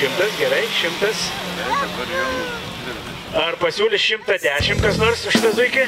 Šimtas, gerai, šimtas. Dabar jau 30. Ar pasiūlys 110 kas nors už šitą zuikį?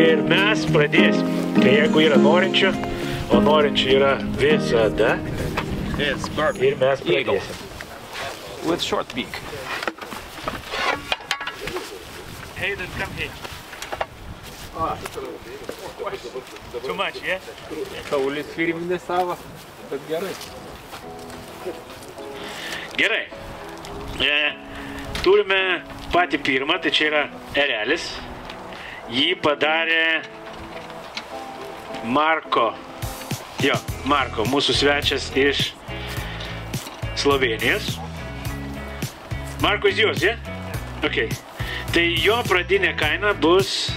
Ir mes pradėsim. Tai jeigu yra norinčių, o norinčių yra visada, ir mes pradėsim. with short beak. Hayden, come here. Too much, yeah? Kaulis firminė savo, bet gerai. Gerai. E, turime patį pirmą, tai čia yra erelis jį padarė Marko. Jo, Marko, mūsų svečias iš Slovenijos. Marko is yours, yeah? Ok. Tai jo pradinė kaina bus,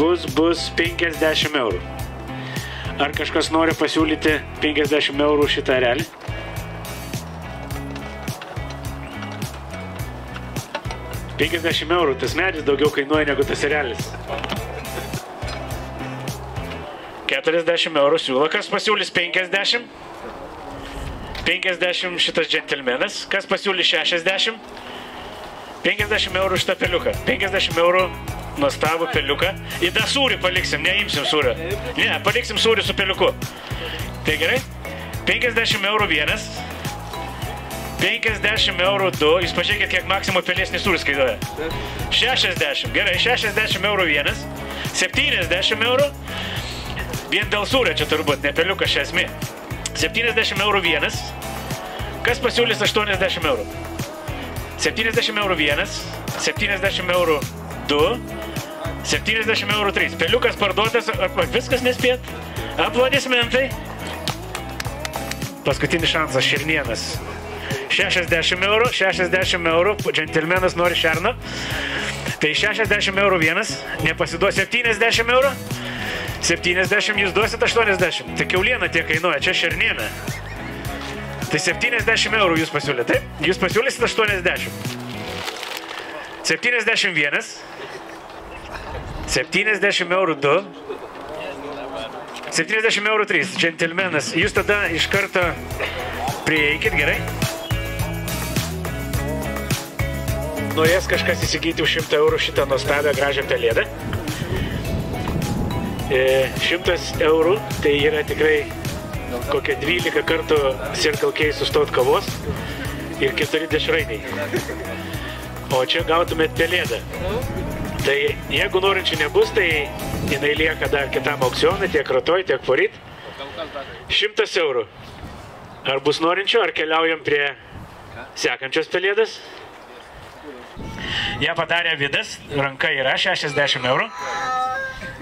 bus, bus 50 eurų. Ar kažkas nori pasiūlyti 50 eurų šitą realį? 50 eurų, tas medis daugiau kainuoja negu tas realis. 40 eurų siūlo, kas pasiūlys 50? 50 šitas džentelmenas, kas pasiūlys 60? 50 eurų šitą peliuką, 50 eurų nuostabų peliuką. Į tą sūrį paliksim, neimsim sūrio. Ne, paliksim sūrį su peliuku. Tai gerai? 50 eurų vienas, 50 eurų 2, jūs pažiūrėkit, kiek Maksimo pelėsnis sūris kainuoja. 60, gerai, 60 eurų vienas, 70 eurų, vien dėl sūrio čia turbūt, ne peliukas šią esmė. 70 eurų vienas, kas pasiūlys 80 eurų? 70 eurų vienas, 70 eurų 2, 70 eurų 3. Peliukas parduotas, viskas nespėt. Aplodismentai. Paskutinis šansas Širnienas. 60 eurų, 60 eurų, džentelmenas nori šerno. Tai 60 eurų vienas, nepasiduos 70 eurų. 70 jūs duosit 80. Tai keuliena tiek kainuoja, čia šerniena. Tai 70 eurų jūs pasiūlėte, taip? Jūs pasiūlysit 80. 71. 70 eurų 2. 70 eurų 3. Džentelmenas, jūs tada iš karto prieikit, gerai? Norės kažkas įsigyti už 100 eurų šitą nuostabią gražią pelėdą. E, 100 eurų tai yra tikrai kokie 12 kartų Circle K sustot kavos ir 4 dešrainiai. O čia gautumėt pelėdą. Tai jeigu norinčių nebus, tai jinai lieka dar kitam aukcionui, tiek ratoj, tiek poryt. 100 eurų. Ar bus norinčių, ar keliaujam prie sekančios pelėdas? Ją padarė Vidas, ranka yra 60 eurų.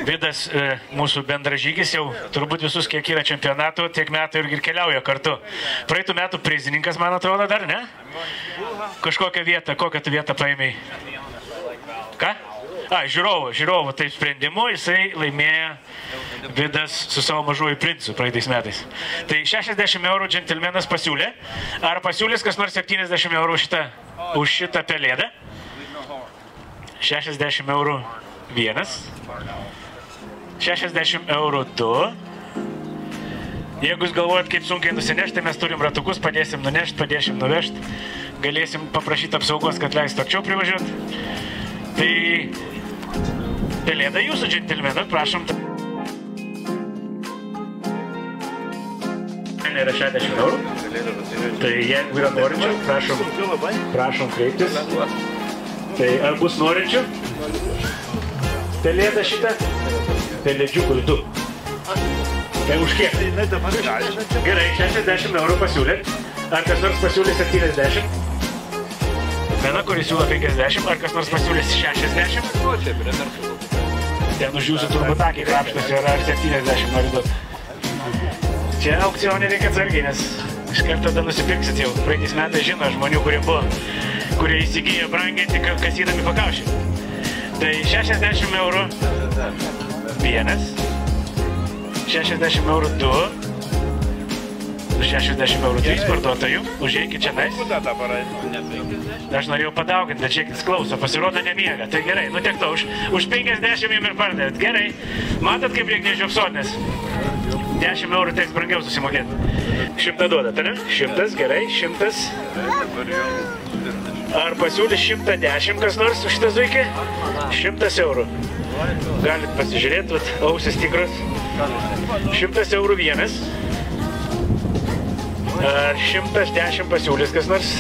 Vidas, e, mūsų bendražygis, jau turbūt visus, kiek yra čempionatų, tiek metų irgi keliauja kartu. Praeitų metų prizininkas, man atrodo, dar ne? Kažkokią vietą, kokią tu vietą paėmėjai? Ką? A, žiūrovų, žiūrovų, taip sprendimu jisai laimėjo Vidas su savo mažuoju princu praeitais metais. Tai 60 eurų džentelmenas pasiūlė. Ar pasiūlys kas nors 70 eurų šitą, už šitą pelėdą? 60 eurų vienas. 60 eurų 2. Jeigu jūs galvojat, kaip sunkiai nusinešti, tai mes turim ratukus, padėsim nunešti, padėsim nuvežti. Galėsim paprašyti apsaugos, kad leistų arčiau privažiuoti. Tai pelėda jūsų džentelmeną, prašom. Kaina yra 60 eurų. Tai jeigu yra norinčių, prašom, prašom kreiptis. Tai ar bus norinčių? Pelėda šitą? Pelėdžiukui du. Tai už kiek? Gerai, 60 eurų pasiūlė. Ar kas nors pasiūlė 70? Viena, kuris siūlo 50, ar kas nors pasiūlė 60? Ten už jūsų turbūt akį krapštas yra ar 70 nori duoti. Čia aukcionė reikia atsargiai, nes iš karto tada nusipirksit jau. Praeitais metais žino žmonių, kurie buvo, kurie įsigijo brangiai tik kasydami pakaušį. Tai 60 eurų vienas, 60 eurų du, 60 eurų trys parduotojų, užeikit čia nais. Aš norėjau padauginti, bet žiūrėkit, jis klauso, pasirodo nemiega. Tai gerai, nu tiek to, už, už 50 jums ir pardavėt. Gerai, matot, kaip reikia nežiopsonės. 10 eurų teks brangiau susimokėti. Šimtą duodat, ne? Šimtas, gerai, šimtas. Dabar jau 30. Ar pasiūlys 110 kas nors už šitą zuikį? 100 eurų. Galit pasižiūrėti, vat, ausis tikros. 100 eurų vienas. Ar 110 pasiūlys kas nors?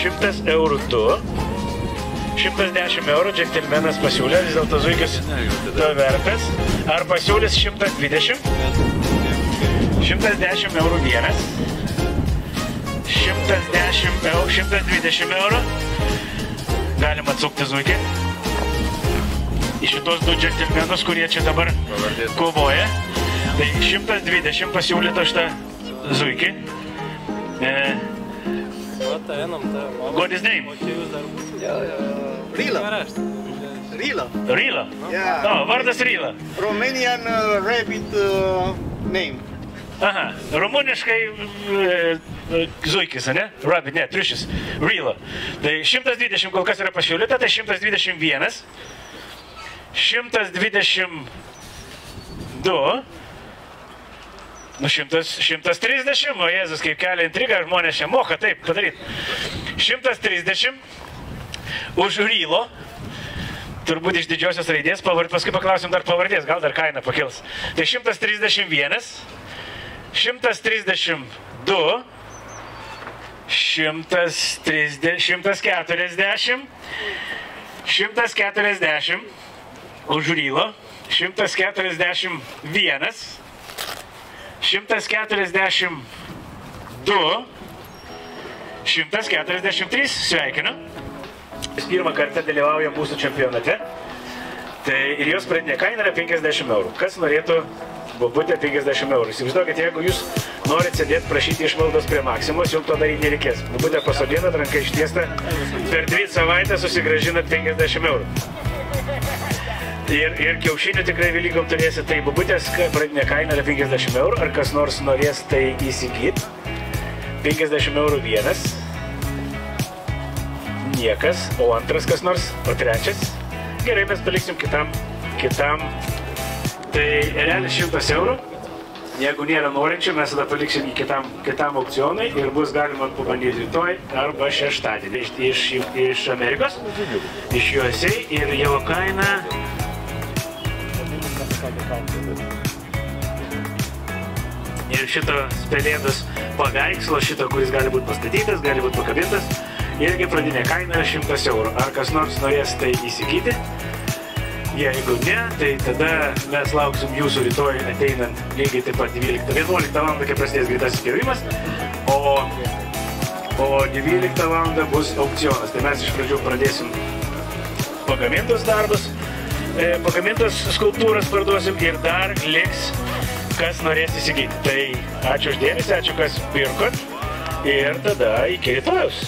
100 eurų du. 110 eurų džentelmenas pasiūlė, vis dėlto zuikis to vertas. Ar pasiūlys 120? 110 eurų vienas. 110 eurų, 120 eurų. Galima atsukti zuikį. Į šitos du džentelmenus, kurie čia dabar kovoja. Tai 120 pasiūlyta šitą zuikį. E, what is name? Rila. Rila. Ryla. Yeah. O, vardas Ryla. Romanian uh, rabbit uh, name. Aha, rumuniškai e, e, zuikis, ne? Rabbit, ne, triušis. Ryla. Tai 120 kol kas yra pasiūlyta, tai 121. 122. Nu, 100, 130, o Jėzus kaip kelia intrigą, žmonės čia moka taip padaryti. 130 už Rylo. Turbūt iš didžiosios raidės, pavard, paskui paklausim dar pavardės, gal dar kaina pakils. Tai 131, 132, 130, 140, 140 už Rylo, 141, 142, 143, sveikinu. Jis pirmą kartą dalyvauja mūsų čempionate. Tai ir jos pradinė kaina yra 50 eurų. Kas norėtų bobutę 50 eurų? Įsivaizduokit, jeigu jūs norite sėdėti prašyti išmaldos prie maksimos, jums to daryti nereikės. Bobutę pasodinat, ranka ištiesta, per dvi savaitės susigražinat 50 eurų. Ir, ir kiaušinių tikrai Vilygom turėsit, tai bobutės ka- pradinė kaina yra 50 eurų. Ar kas nors norės tai įsigyti? 50 eurų vienas, niekas, o antras kas nors, o trečias. Gerai, mes paliksim kitam, kitam. Tai realiai 100 eurų. Jeigu nėra norinčių, mes tada paliksim kitam, kitam aukcionui ir bus galima pabandyti rytoj arba šeštadienį iš, iš, iš Amerikos, iš USA ir jo kaina. Ir šito pelėdos paveikslo, šito, kuris gali būti pastatytas, gali būti pakabintas, irgi pradinė kaina yra 100 eurų. Ar kas nors norės tai įsigyti? Jeigu ne, tai tada mes lauksim jūsų rytoj ateinant lygiai taip pat 12. 11 val. kai prasidės greitasis pjovimas, o, o 12 val. bus aukcionas. Tai mes iš pradžių pradėsim pagamintus darbus, e, pagamintas skulptūras parduosim ir dar liks, kas norės įsigyti. Tai ačiū uždėmesi, ačiū kas pirkot ir tada iki rytojus.